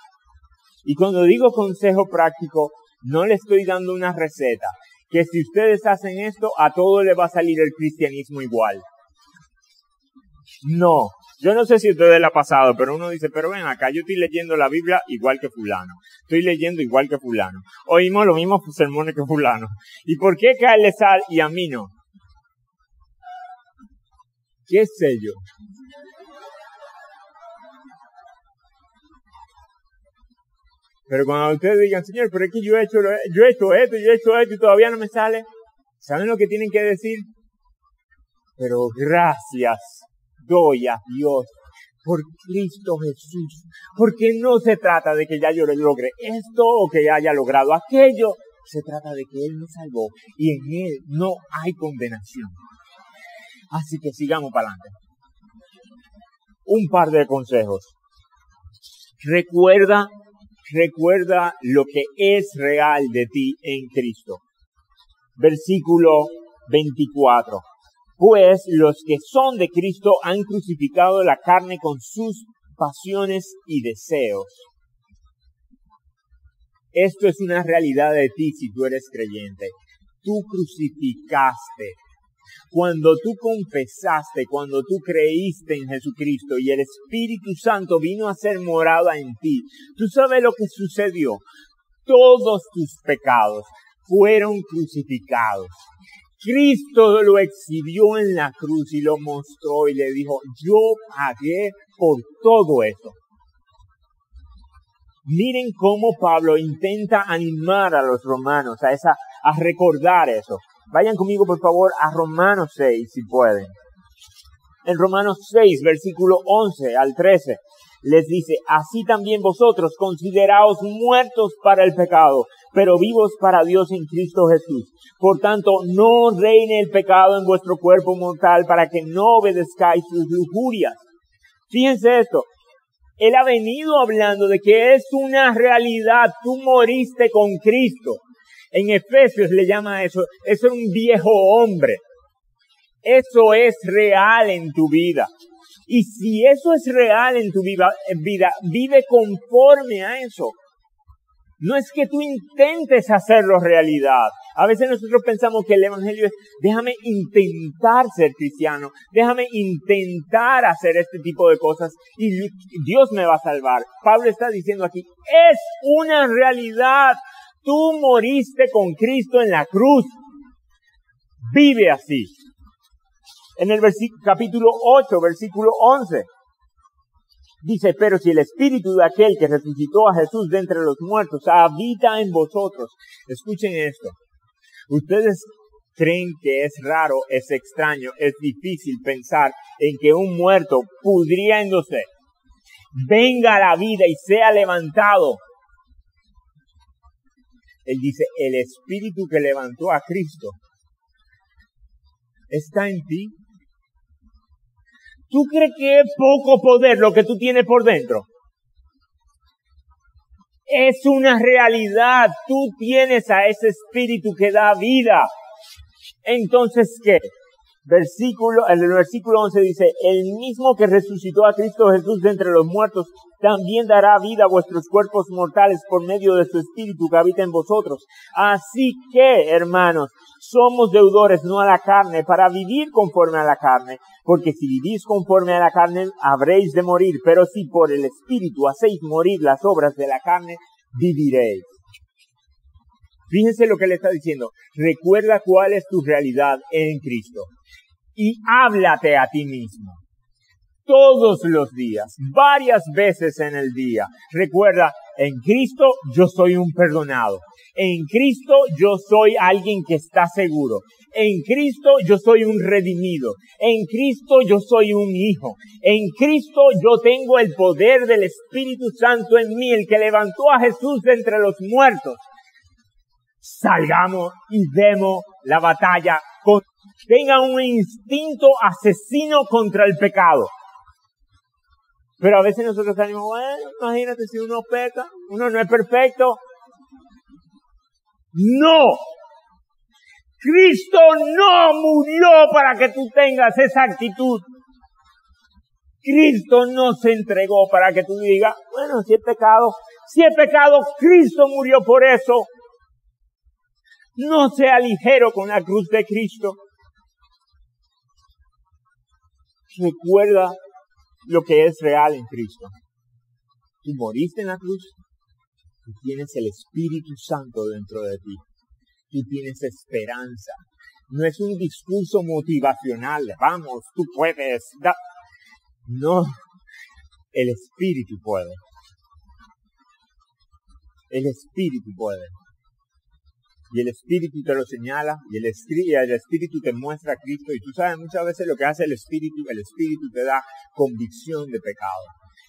Speaker 1: Y cuando digo consejo práctico, no le estoy dando una receta. Que si ustedes hacen esto, a todo le va a salir el cristianismo igual. No, yo no sé si ustedes le ha pasado, pero uno dice, pero ven acá, yo estoy leyendo la Biblia igual que fulano. Estoy leyendo igual que fulano. Oímos los mismos sermones que fulano. ¿Y por qué que a le y a mí no? ¿Qué sé yo? Pero cuando ustedes digan, Señor, pero es que yo he hecho, yo he hecho esto, yo he hecho esto y todavía no me sale, ¿saben lo que tienen que decir? Pero gracias doy a Dios por Cristo Jesús. Porque no se trata de que ya yo logre esto o que haya logrado aquello. Se trata de que Él me salvó y en Él no hay condenación. Así que sigamos para adelante. Un par de consejos. Recuerda, recuerda lo que es real de ti en Cristo. Versículo 24 pues los que son de Cristo han crucificado la carne con sus pasiones y deseos. Esto es una realidad de ti si tú eres creyente. Tú crucificaste. Cuando tú confesaste, cuando tú creíste en Jesucristo y el Espíritu Santo vino a ser morada en ti, tú sabes lo que sucedió. Todos tus pecados fueron crucificados. Cristo lo exhibió en la cruz y lo mostró y le dijo, yo pagué por todo esto. Miren cómo Pablo intenta animar a los romanos a esa, a recordar eso. Vayan conmigo por favor a Romanos 6 si pueden. En Romanos 6, versículo 11 al 13 les dice, así también vosotros consideraos muertos para el pecado, pero vivos para Dios en Cristo Jesús. Por tanto, no reine el pecado en vuestro cuerpo mortal para que no obedezcáis sus lujurias. Fíjense esto. Él ha venido hablando de que es una realidad. Tú moriste con Cristo. En Efesios le llama eso, eso es un viejo hombre. Eso es real en tu vida. Y si eso es real en tu vida, vive conforme a eso. No es que tú intentes hacerlo realidad. A veces nosotros pensamos que el Evangelio es, déjame intentar ser cristiano, déjame intentar hacer este tipo de cosas y Dios me va a salvar. Pablo está diciendo aquí, es una realidad. Tú moriste con Cristo en la cruz. Vive así. En el capítulo 8, versículo 11. Dice, pero si el espíritu de aquel que resucitó a Jesús de entre los muertos habita en vosotros. Escuchen esto. Ustedes creen que es raro, es extraño, es difícil pensar en que un muerto pudriéndose venga a la vida y sea levantado. Él dice, el espíritu que levantó a Cristo está en ti ¿Tú crees que es poco poder lo que tú tienes por dentro? Es una realidad. Tú tienes a ese espíritu que da vida. Entonces, ¿qué? Versículo, el versículo 11 dice, el mismo que resucitó a Cristo Jesús de entre los muertos, también dará vida a vuestros cuerpos mortales por medio de su espíritu que habita en vosotros. Así que, hermanos, somos deudores no a la carne para vivir conforme a la carne, porque si vivís conforme a la carne habréis de morir, pero si por el Espíritu hacéis morir las obras de la carne, viviréis. Fíjense lo que le está diciendo. Recuerda cuál es tu realidad en Cristo y háblate a ti mismo todos los días, varias veces en el día. Recuerda, en Cristo yo soy un perdonado. En Cristo yo soy alguien que está seguro. En Cristo yo soy un redimido. En Cristo yo soy un hijo. En Cristo yo tengo el poder del Espíritu Santo en mí, el que levantó a Jesús de entre los muertos. Salgamos y demos la batalla. Con, tenga un instinto asesino contra el pecado. Pero a veces nosotros salimos, bueno, imagínate si uno peca, uno no es perfecto. No. Cristo no murió para que tú tengas esa actitud. Cristo no se entregó para que tú digas, bueno, si he pecado, si he pecado, Cristo murió por eso. No sea ligero con la cruz de Cristo. Recuerda lo que es real en Cristo. Tú moriste en la cruz, tú tienes el Espíritu Santo dentro de ti, tú tienes esperanza. No es un discurso motivacional, vamos, tú puedes. No, el Espíritu puede. El Espíritu puede y el Espíritu te lo señala y el, el Espíritu te muestra a Cristo y tú sabes muchas veces lo que hace el Espíritu, el Espíritu te da convicción de pecado.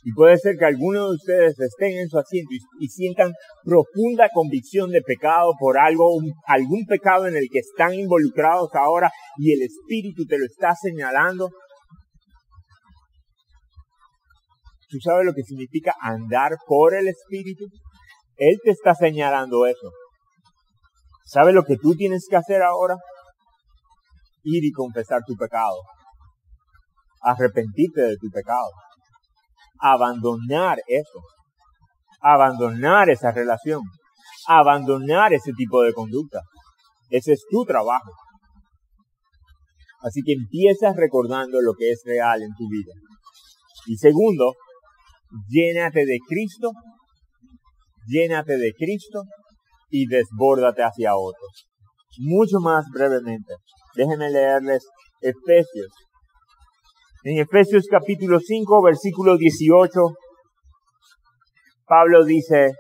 Speaker 1: Y puede ser que algunos de ustedes estén en su asiento y, sientan profunda convicción de pecado por algo, algún pecado en el que están involucrados ahora y el Espíritu te lo está señalando. ¿Tú sabes lo que significa andar por el Espíritu? Él te está señalando eso. ¿Sabe lo que tú tienes que hacer ahora? Ir y confesar tu pecado. Arrepentirte de tu pecado. Abandonar eso. Abandonar esa relación. Abandonar ese tipo de conducta. Ese es tu trabajo. Así que empiezas recordando lo que es real en tu vida. Y segundo, llénate de Cristo. Llénate de Cristo y desbórdate hacia otros. Mucho más brevemente, déjenme leerles Efesios. En Efesios capítulo 5, versículo 18, Pablo dice,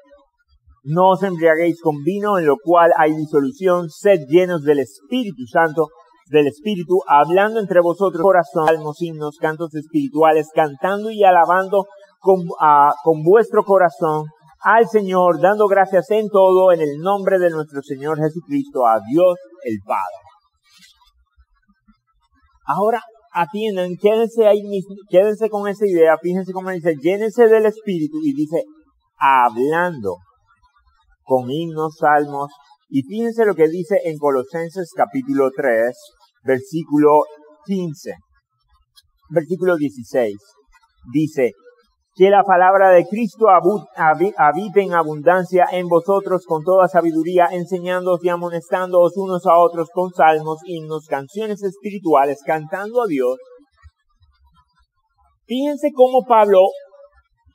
Speaker 1: no os embriaguéis con vino en lo cual hay disolución, sed llenos del Espíritu Santo, del Espíritu, hablando entre vosotros corazón, salmos, himnos, cantos espirituales, cantando y alabando con, ah, con vuestro corazón al Señor, dando gracias en todo en el nombre de nuestro Señor Jesucristo, a Dios el Padre. Ahora, atiendan, quédense ahí mismo, quédense con esa idea, fíjense cómo dice, llénense del Espíritu y dice, hablando con himnos, salmos, y fíjense lo que dice en Colosenses capítulo 3, versículo 15, versículo 16. Dice, que la palabra de Cristo habite en abundancia en vosotros con toda sabiduría, enseñándoos y amonestándoos unos a otros con salmos, himnos, canciones espirituales, cantando a Dios. Fíjense cómo Pablo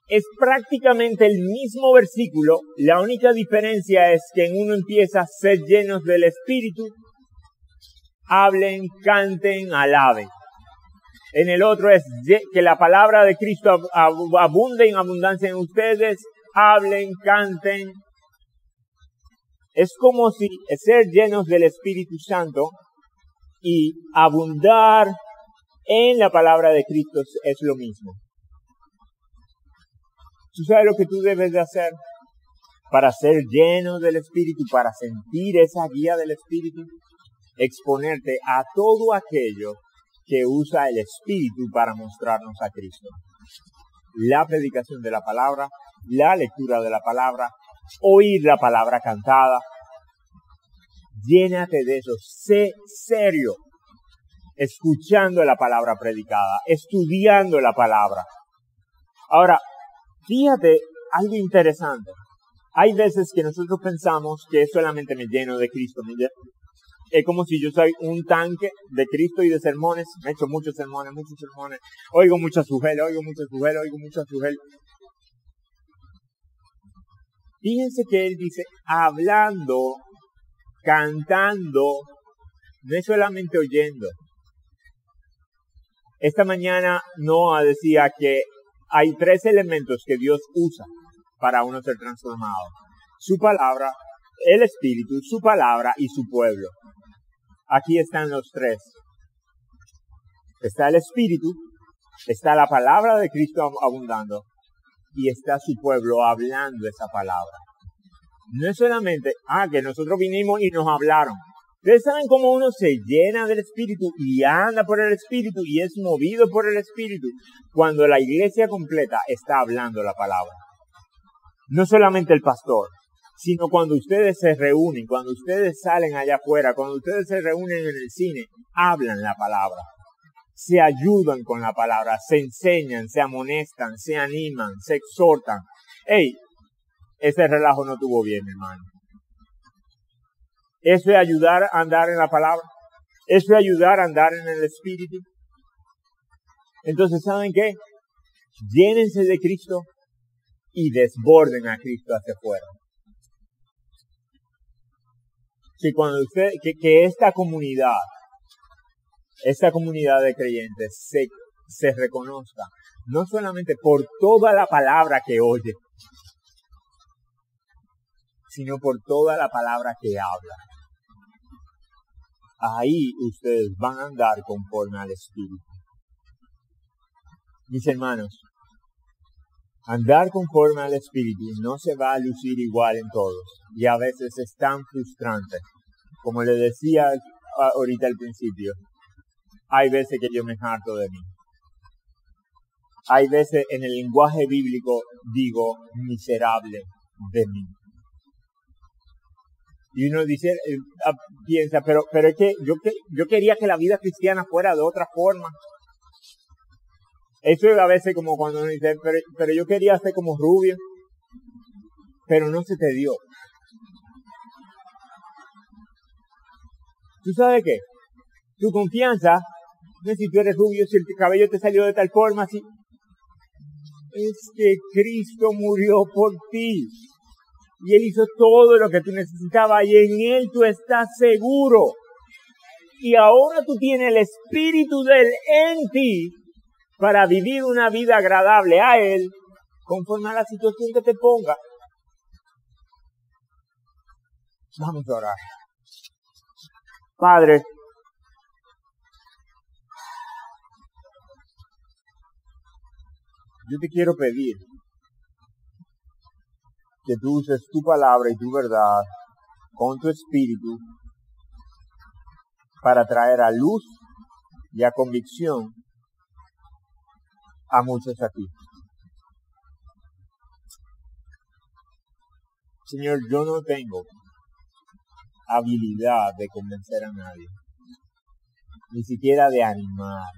Speaker 1: es prácticamente el mismo versículo, la única diferencia es que en uno empieza a ser llenos del Espíritu, hablen, canten, alaben. En el otro es que la palabra de Cristo abunde en abundancia en ustedes, hablen, canten. Es como si ser llenos del Espíritu Santo y abundar en la palabra de Cristo es lo mismo. ¿Tú sabes lo que tú debes de hacer para ser lleno del Espíritu, para sentir esa guía del Espíritu? Exponerte a todo aquello que usa el Espíritu para mostrarnos a Cristo. La predicación de la palabra, la lectura de la palabra, oír la palabra cantada. Llénate de eso, sé serio, escuchando la palabra predicada, estudiando la palabra. Ahora, fíjate algo interesante. Hay veces que nosotros pensamos que solamente me lleno de Cristo, es como si yo soy un tanque de Cristo y de sermones. Me he hecho muchos sermones, muchos sermones. Oigo muchas sugeles, oigo muchas sugeles, oigo muchas sugeles. Fíjense que él dice, hablando, cantando, no es solamente oyendo. Esta mañana Noah decía que hay tres elementos que Dios usa para uno ser transformado. Su palabra, el Espíritu, su palabra y su pueblo. Aquí están los tres. Está el Espíritu, está la palabra de Cristo abundando y está su pueblo hablando esa palabra. No es solamente, ah, que nosotros vinimos y nos hablaron. Ustedes saben cómo uno se llena del Espíritu y anda por el Espíritu y es movido por el Espíritu cuando la iglesia completa está hablando la palabra. No solamente el pastor, sino cuando ustedes se reúnen, cuando ustedes salen allá afuera, cuando ustedes se reúnen en el cine, hablan la palabra, se ayudan con la palabra, se enseñan, se amonestan, se animan, se exhortan. Hey, ese relajo no tuvo bien, hermano. Eso es ayudar a andar en la palabra. Eso es ayudar a andar en el Espíritu. Entonces, ¿saben qué? Llénense de Cristo y desborden a Cristo hacia afuera que cuando usted, que, que esta comunidad, esta comunidad de creyentes se, se reconozca, no solamente por toda la palabra que oye, sino por toda la palabra que habla. Ahí ustedes van a andar conforme al Espíritu. Mis hermanos, Andar conforme al Espíritu no se va a lucir igual en todos y a veces es tan frustrante. Como le decía ahorita al principio, hay veces que yo me harto de mí. Hay veces en el lenguaje bíblico digo miserable de mí. Y uno dice, eh, ah, piensa, pero, pero es que yo, yo quería que la vida cristiana fuera de otra forma. Eso es a veces como cuando uno dice, pero, yo quería ser como rubio, pero no se te dio. ¿Tú sabes qué? Tu confianza, no es si tú eres rubio, si el cabello te salió de tal forma, así. Es que Cristo murió por ti. Y Él hizo todo lo que tú necesitabas y en Él tú estás seguro. Y ahora tú tienes el Espíritu de Él en ti para vivir una vida agradable a Él conforme a la situación que te ponga. Vamos a orar. Padre, yo te quiero pedir que tú uses tu palabra y tu verdad con tu espíritu para traer a luz y a convicción a muchos aquí. Señor, yo no tengo habilidad de convencer a nadie, ni siquiera de animar